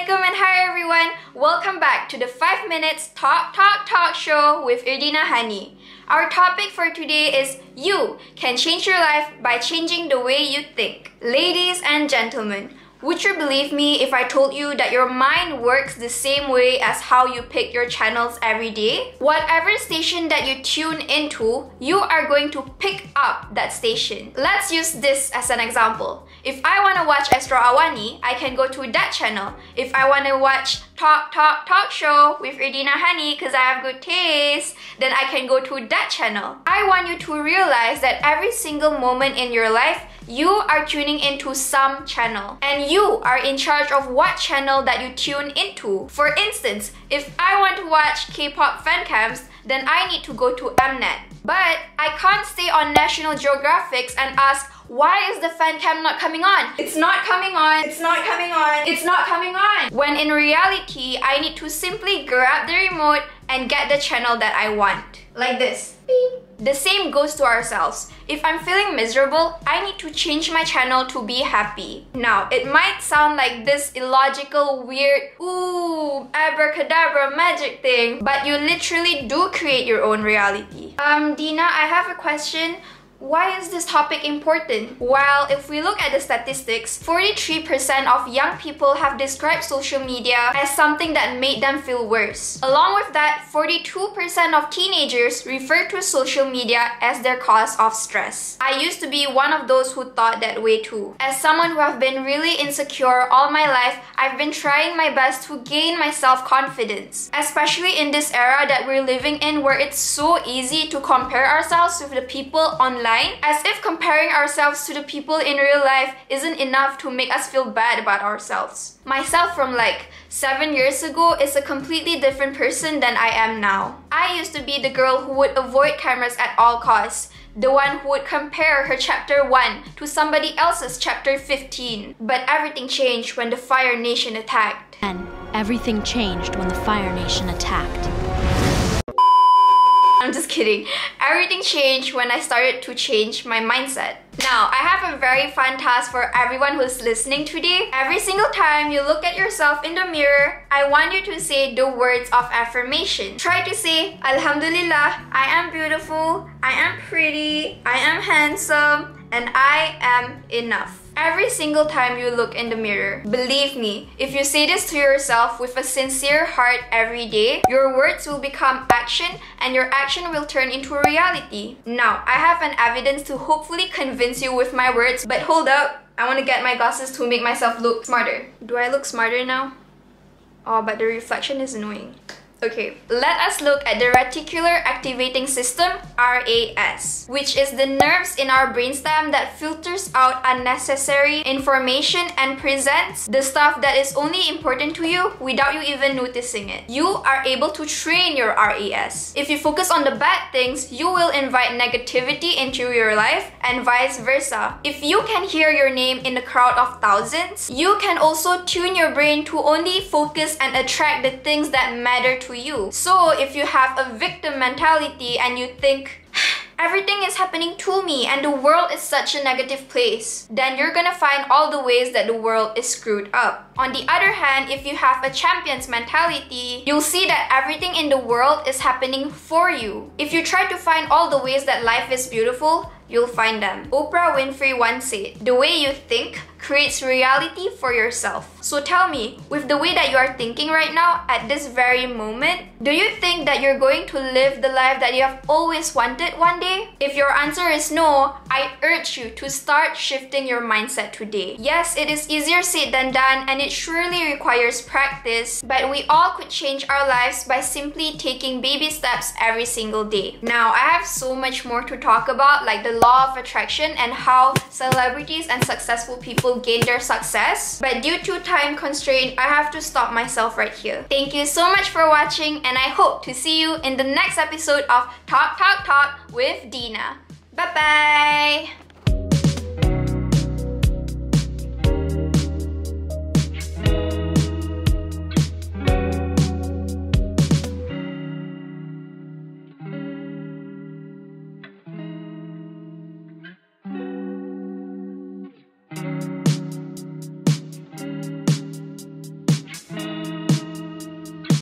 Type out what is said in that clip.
Assalamualaikum and hi everyone. Welcome back to the 5 Minutes Talk Talk Talk Show with Irdina Hani. Our topic for today is You can change your life by changing the way you think. Ladies and gentlemen, would you believe me if I told you that your mind works the same way as how you pick your channels every day? Whatever station that you tune into, you are going to pick up that station. Let's use this as an example. If I want to watch Astro Awani, I can go to that channel. If I want to watch Talk Talk Talk Show with Irdina Hani because I have good taste, then I can go to that channel. I want you to realize that every single moment in your life, you are tuning into some channel and you are in charge of what channel that you tune into. For instance, if I want to watch K-pop fan cams, then I need to go to Mnet. But I can't stay on National Geographic and ask why is the fan cam not coming on? It's not coming on. It's not coming on. It's not coming on. When in reality, I need to simply grab the remote and get the channel that I want. Like this. Beep. The same goes to ourselves. If I'm feeling miserable, I need to change my channel to be happy. Now, it might sound like this illogical, weird, ooh, abracadabra magic thing, but you literally do create your own reality. Um, Dina, I have a question. Why is this topic important? Well, if we look at the statistics, 43% of young people have described social media as something that made them feel worse. Along with that, 42% of teenagers refer to social media as their cause of stress. I used to be one of those who thought that way too. As someone who have been really insecure all my life, I've been trying my best to gain my self-confidence. Especially in this era that we're living in where it's so easy to compare ourselves with the people online online as if comparing ourselves to the people in real life isn't enough to make us feel bad about ourselves. Myself from like 7 years ago is a completely different person than I am now. I used to be the girl who would avoid cameras at all costs, the one who would compare her chapter 1 to somebody else's chapter 15. But everything changed when the Fire Nation attacked. And everything changed when the Fire Nation attacked. I'm just kidding. Everything changed when I started to change my mindset. Now, I have a very fun task for everyone who's listening today. Every single time you look at yourself in the mirror, I want you to say the words of affirmation. Try to say, Alhamdulillah, I am beautiful, I am pretty, I am handsome, and I am enough every single time you look in the mirror. Believe me, if you say this to yourself with a sincere heart every day, your words will become action and your action will turn into a reality. Now, I have an evidence to hopefully convince you with my words, but hold up. I want to get my glasses to make myself look smarter. Do I look smarter now? Oh, but the reflection is annoying. Okay, let us look at the reticular activating system, RAS, which is the nerves in our brainstem that filters out unnecessary information and presents the stuff that is only important to you without you even noticing it. You are able to train your RAS. If you focus on the bad things, you will invite negativity into your life and vice versa. If you can hear your name in a crowd of thousands, you can also tune your brain to only focus and attract the things that matter to you. So if you have a victim mentality and you think, everything is happening to me and the world is such a negative place, then you're gonna find all the ways that the world is screwed up. On the other hand, if you have a champion's mentality, you'll see that everything in the world is happening for you. If you try to find all the ways that life is beautiful, you'll find them. Oprah Winfrey once said, The way you think creates reality for yourself. So tell me, with the way that you are thinking right now, at this very moment, do you think that you're going to live the life that you have always wanted one day? If your answer is no, I urge you to start shifting your mindset today. Yes, it is easier said than done and it surely requires practice, but we all could change our lives by simply taking baby steps every single day. Now, I have so much more to talk about, like the law of attraction and how celebrities and successful people gain their success. But due to time constraint, I have to stop myself right here. Thank you so much for watching and I hope to see you in the next episode of Talk Talk Talk with Dina. Bye